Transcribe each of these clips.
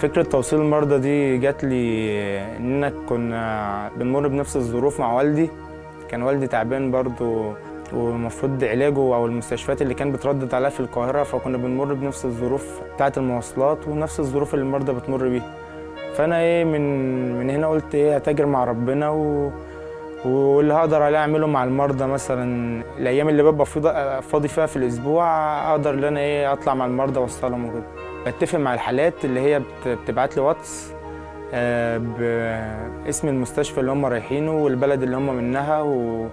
فكرة توصيل المرضى دي جات لي إننا كنا بنمر بنفس الظروف مع والدي. كان والدي تعبان برضه والمفروض علاجه أو المستشفيات اللي كان بتردد عليها في القاهرة فكنا بنمر بنفس الظروف بتاعة المواصلات ونفس الظروف اللي المرضى بتمر بيها. فأنا إيه من من هنا قلت إيه هتاجر مع ربنا و واللي هقدر عليه أعمله مع المرضى مثلا الأيام اللي ببقى فاضي فيها في الأسبوع أقدر إن أنا إيه أطلع مع المرضى وأوصلهم وكده. بتفق مع الحالات اللي هي بت- بتبعت لي واتس آه، باسم المستشفى اللي هم رايحينه والبلد اللي هم منها و...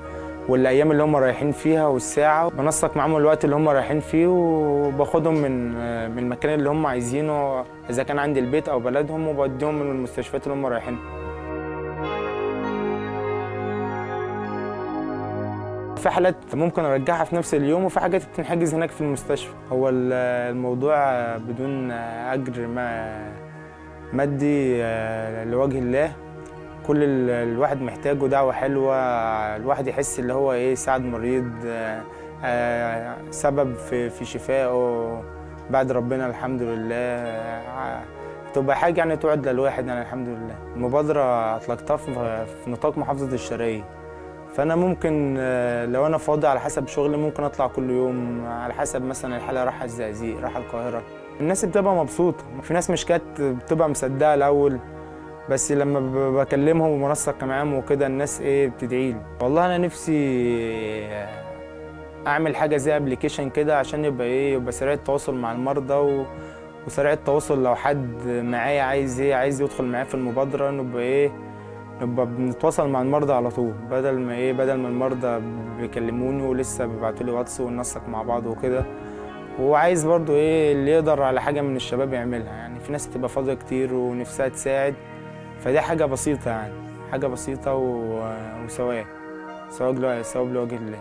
والأيام اللي هم رايحين فيها والساعة. بنسق معاهم الوقت اللي هم رايحين فيه وباخدهم من من المكان اللي هم عايزينه إذا كان عندي البيت أو بلدهم وبوديهم من المستشفيات اللي هم رايحينها. في حالات ممكن أرجعها في نفس اليوم وفي حاجات بتنحجز هناك في المستشفى. هو ال- الموضوع بدون أجر ما مادي آه، لوجه الله. كل ال- الواحد محتاجه دعوة حلوة. الواحد يحس اللي هو إيه ساعد مريض آه، آه، سبب في في شفائه بعد ربنا الحمد لله. تبقى حاجة يعني تعد للواحد يعني الحمد لله. المبادرة أطلقتها في نطاق محافظة الشرقية. فأنا ممكن آه، لو أنا فاضي على حسب شغلي ممكن أطلع كل يوم على حسب مثلا الحالة رايحة الزقازيق رايحة القاهرة. الناس بتبقى مبسوطة. في ناس مش كانت بتبقى مصدقة الأول بس لما بكلمهم وبنسق معاهم وكده الناس إيه بتدعي لي. والله أنا نفسي آه، أعمل حاجة زي ابلكيشن كده عشان يبقى إيه يبقى سريع التواصل مع المرضى و... وسريع التواصل لو حد معايا عايز إيه عايز يدخل معايا في المبادرة نبقى إيه نبقى بنتواصل مع المرضى على طول. بدل ما إيه بدل ما المرضى بيكلموني ولسه بيبعتوا لي واتس وننسق مع بعض وكده. وعايز برضو إيه اللي يقدر على حاجة من الشباب يعملها. يعني في ناس بتبقى فاضية كتير ونفسها تساعد. فدي حاجة بسيطة يعني حاجة بسيطة و- وثواب ثواب لو- ثواب لوجه الله